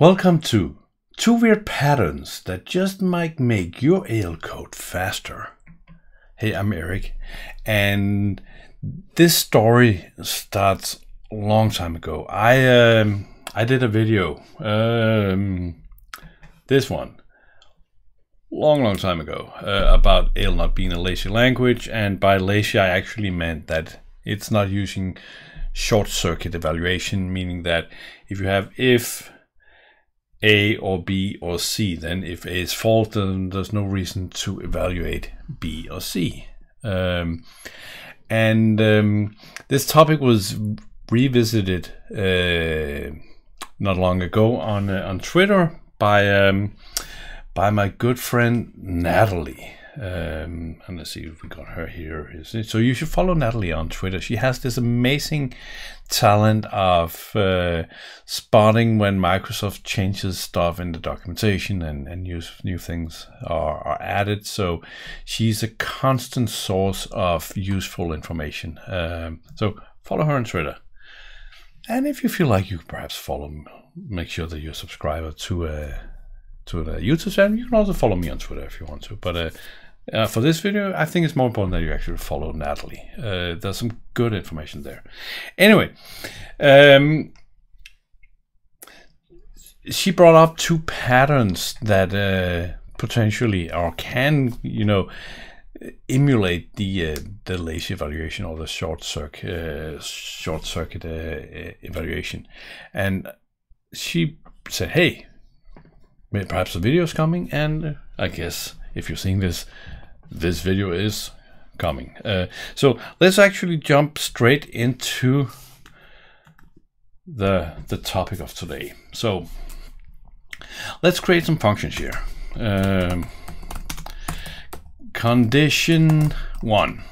Welcome to Two Weird Patterns That Just Might Make Your AL Code Faster. Hey, I'm Erik, and this story starts a long time ago. I um, I did a video, um, this one, long, long time ago, uh, about AL not being a lazy language, and by lazy I actually meant that it's not using short circuit evaluation, meaning that if you have if a or B or C. Then if A is false, then there's no reason to evaluate B or C. Um, and um, this topic was revisited uh, not long ago on uh, on Twitter by um, by my good friend Natalie. Um, and let's see if we got her here. So you should follow Natalie on Twitter. She has this amazing talent of uh, spotting when Microsoft changes stuff in the documentation and, and new, new things are, are added. So she's a constant source of useful information. Um, so follow her on Twitter. And if you feel like you perhaps follow, make sure that you're a subscriber to uh, to the YouTube channel. You can also follow me on Twitter if you want to. But uh, uh, for this video, I think it's more important that you actually follow Natalie. Uh, there's some good information there. Anyway, um, she brought up two patterns that uh, potentially or can, you know, emulate the uh, the lazy evaluation or the short circuit uh, short circuit uh, evaluation, and she said, "Hey, perhaps the video is coming," and I guess if you're seeing this this video is coming. Uh, so let's actually jump straight into the, the topic of today. So let's create some functions here. Um, condition one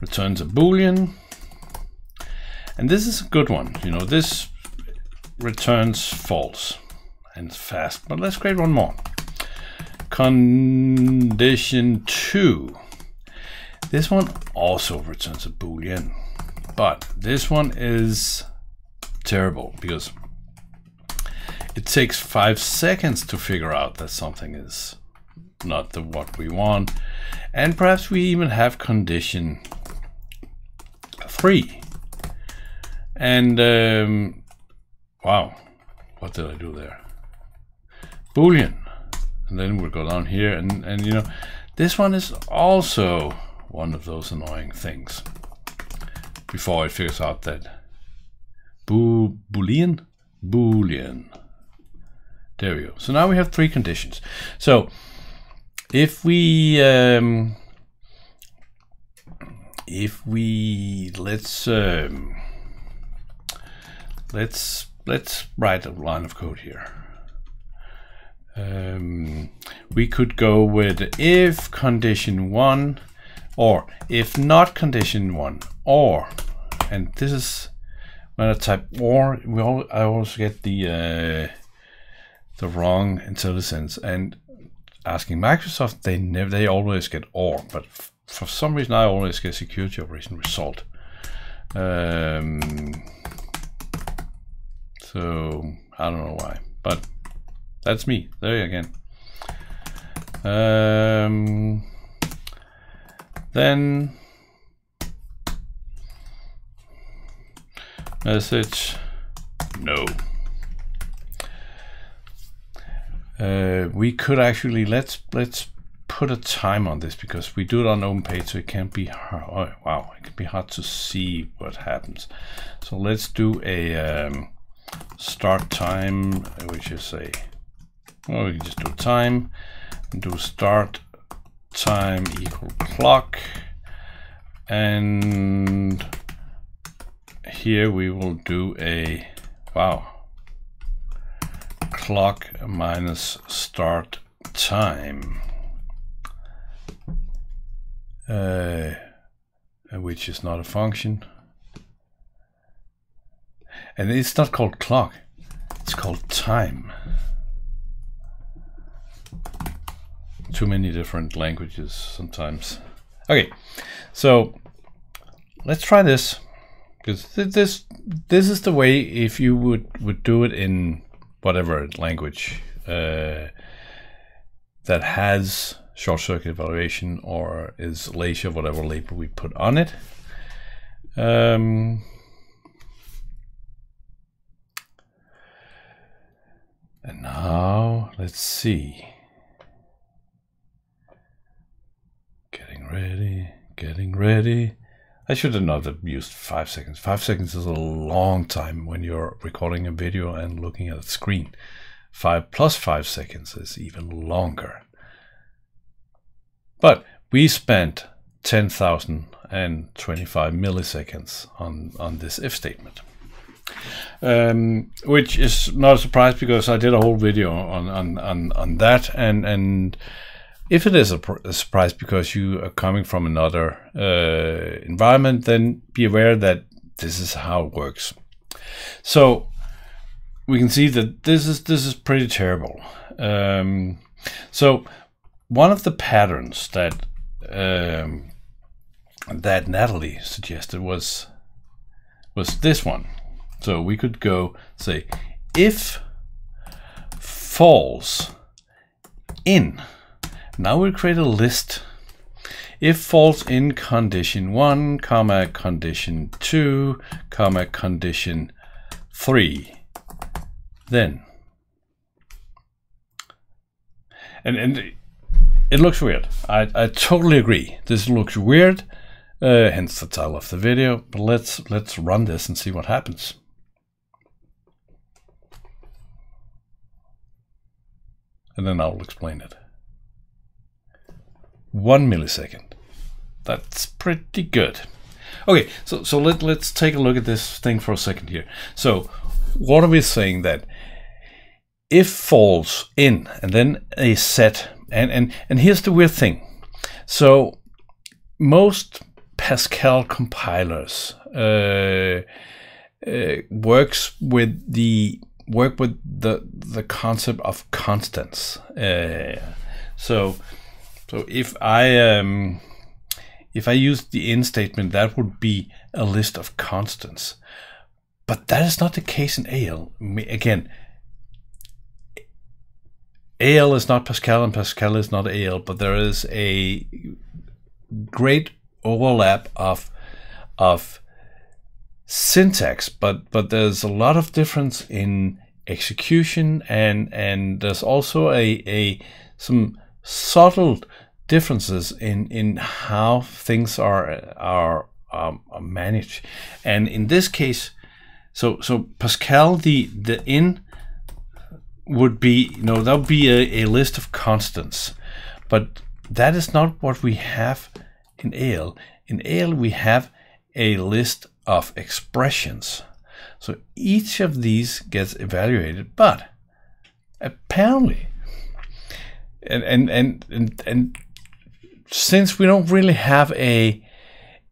returns a boolean and this is a good one you know this returns false and fast but let's create one more Condition 2. This one also returns a boolean, but this one is terrible because it takes five seconds to figure out that something is not the what we want. And perhaps we even have condition 3. And um, wow, what did I do there? Boolean and then we'll go down here and and you know this one is also one of those annoying things. Before it figures out that. Boo boolean? Boolean. There we go. So now we have three conditions. So if we um, if we let's um, let's let's write a line of code here um, we could go with if condition one or if not condition one or and this is when I type or we all I always get the uh, the wrong IntelliSense and asking Microsoft they never they always get or but for some reason I always get security operation result. Um, so I don't know why but that's me. There again. Um, then message no. Uh, we could actually let's let's put a time on this because we do it on open page so it can't be hard, oh, wow it can be hard to see what happens so let's do a um, start time which is a well, we can just do time, do start time equal clock, and here we will do a, wow, clock minus start time, uh, which is not a function. And it's not called clock, it's called time. Too many different languages sometimes. Okay, so let's try this because this this is the way if you would would do it in whatever language uh, that has short circuit evaluation or is LACIA, whatever label we put on it. Um, and now let's see. Getting ready, getting ready. I should have not have used five seconds. Five seconds is a long time when you're recording a video and looking at a screen. Five plus five seconds is even longer. But we spent 10,025 milliseconds on, on this if statement. Um, which is not a surprise because I did a whole video on, on, on, on that and, and if it is a, a, surprise because you are coming from another uh, environment, then be aware that this is how it works. So we can see that this is this is pretty terrible. Um, so one of the patterns that um, that Natalie suggested was was this one. So we could go say if false in now we'll create a list. If false in condition 1, comma, condition 2, comma, condition 3, then. And, and it looks weird. I, I totally agree. This looks weird, uh, hence the title of the video. But let's let's run this and see what happens. And then I'll explain it one millisecond. That's pretty good. Okay, so, so let, let's take a look at this thing for a second here. So what are we saying that if falls in and then a set and, and, and here's the weird thing. So most Pascal compilers uh, uh, works with the work with the the concept of constants. Uh, so so if I um, if I use the in statement, that would be a list of constants. But that is not the case in AL. Again, AL is not Pascal and Pascal is not AL, but there is a great overlap of of syntax, but but there's a lot of difference in execution and and there's also a a some subtle differences in in how things are are um, managed. And in this case so so pascal the the in would be you know that would be a, a list of constants. But that is not what we have in al in al we have a list of expressions. So each of these gets evaluated but apparently and and and and, and since we don't really have a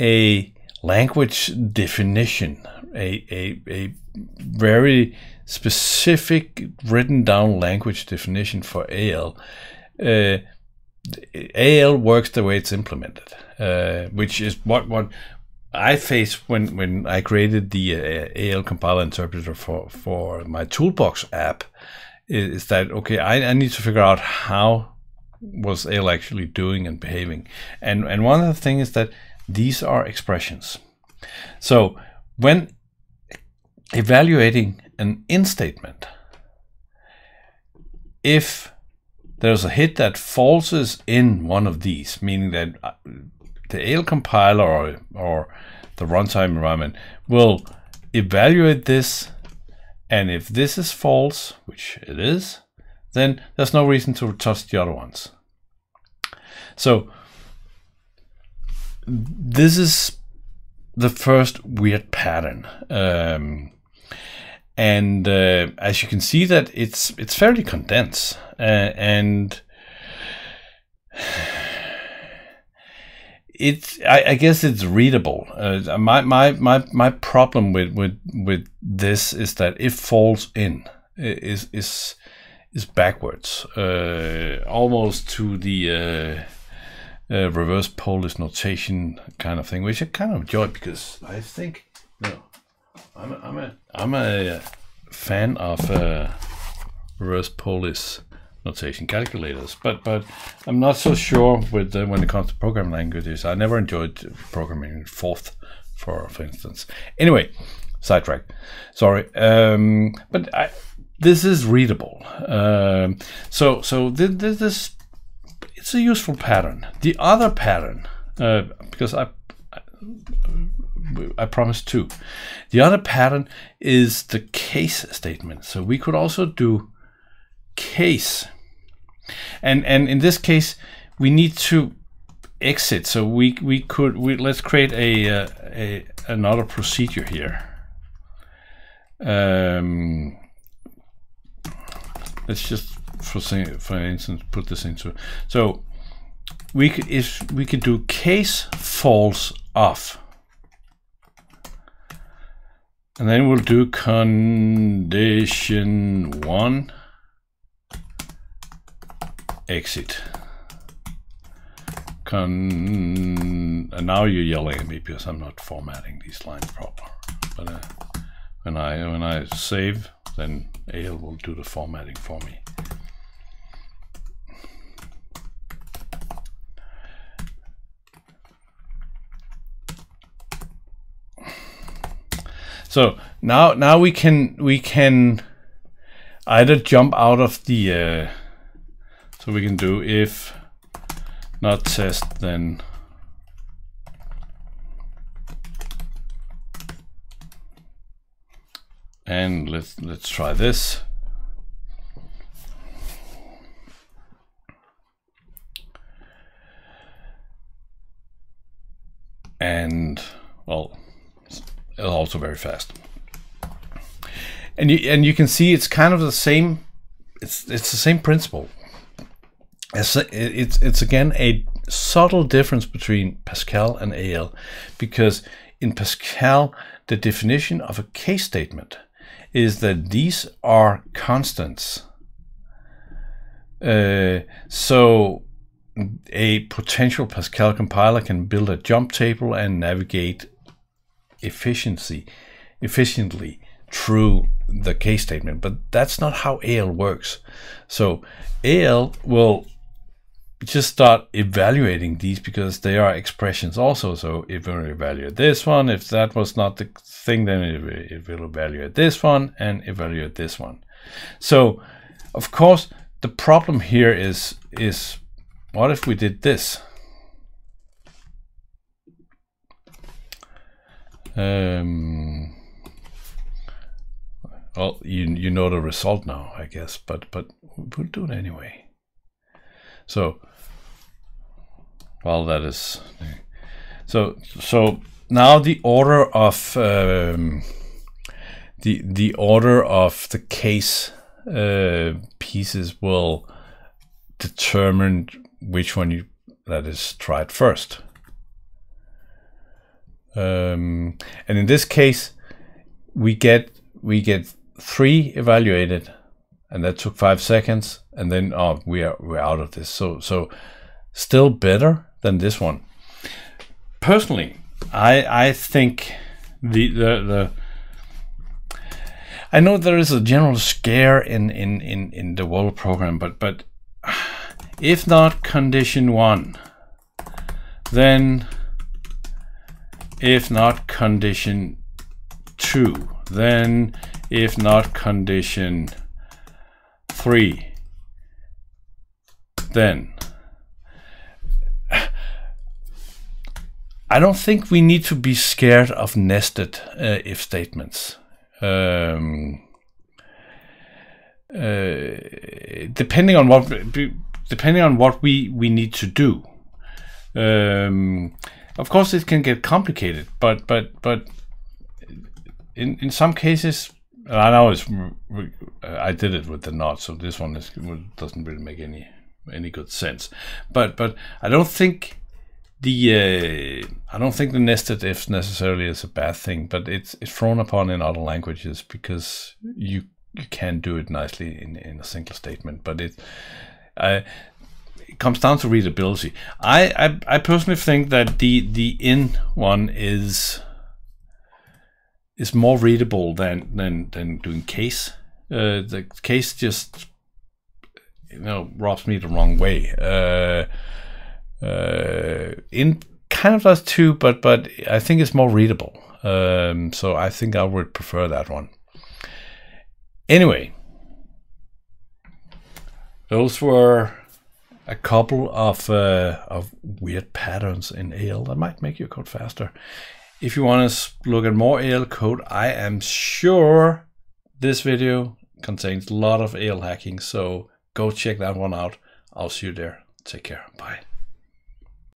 a language definition, a a, a very specific written down language definition for AL, uh, AL works the way it's implemented, uh, which is what what I faced when when I created the uh, AL compiler interpreter for for my Toolbox app is that okay I, I need to figure out how was AL actually doing and behaving. And and one of the things is that these are expressions. So when evaluating an in statement if there's a hit that falses in one of these meaning that uh, the AL compiler or, or the runtime environment will evaluate this and if this is false, which it is, then there's no reason to touch the other ones. So this is the first weird pattern. Um, and uh, as you can see that it's it's fairly condensed uh, and it's I, I, guess it's readable. Uh, my my my my problem with with with this is that it falls in is is is backwards, uh, almost to the uh, uh, reverse Polish notation kind of thing, which I kind of enjoy because I think you know I'm a, I'm a I'm a fan of uh, reverse Polish notation calculators. But but I'm not so sure with when it comes to programming languages. I never enjoyed programming in Forth, for for instance. Anyway, sidetrack. Sorry. Um, but I, this is readable. Um, so so this, this it's a useful pattern. The other pattern, uh, because I, I I promised two. The other pattern is the case statement. So we could also do case. And and in this case, we need to exit. So we we could we let's create a, uh, a another procedure here. Um, let's just for for instance put this into so we could if we could do case false off and then we'll do condition one exit. Con and now you're yelling at me because I'm not formatting these lines proper but uh, when I when I save then AL will do the formatting for me. So now now we can we can either jump out of the uh, so we can do if not test then and let's let's try this and well also very fast. And you and you can see it's kind of the same. It's it's the same principle. It's it's it's again a subtle difference between Pascal and AL, because in Pascal the definition of a case statement is that these are constants. Uh, so a potential Pascal compiler can build a jump table and navigate efficiency efficiently through the case statement, but that's not how AL works. So AL will just start evaluating these because they are expressions also. So if we evaluate this one, if that was not the thing, then it, it will evaluate this one and evaluate this one. So of course, the problem here is, is what if we did this? Um, well, you you know the result now, I guess, but but we'll do it anyway. So, well, that is so so now the order of um, the the order of the case uh, pieces will determine which one you that is tried first. Um, and in this case, we get we get three evaluated, and that took five seconds, and then oh, we are we're out of this. So so still better than this one. Personally, I I think the the the I know there is a general scare in in in in the world program, but but if not condition one, then if not condition 2 then if not condition 3 then I don't think we need to be scared of nested uh, if statements. Um, uh, depending on what depending on what we we need to do. Um, of course, it can get complicated, but but but in in some cases, I know it's I did it with the not, so this one is, doesn't really make any any good sense. But but I don't think the uh, I don't think the nested ifs necessarily is a bad thing, but it's it's thrown upon in other languages because you you can do it nicely in in a single statement. But it it comes down to readability. I, I, I personally think that the the in one is is more readable than than than doing case. Uh, the case just you know rubs me the wrong way. Uh, uh, in kind of does too, but but I think it's more readable. Um, so I think I would prefer that one. Anyway, those were a couple of uh, of weird patterns in AL that might make your code faster. If you want to look at more AL code, I am sure this video contains a lot of AL hacking, so go check that one out. I'll see you there. Take care. Bye.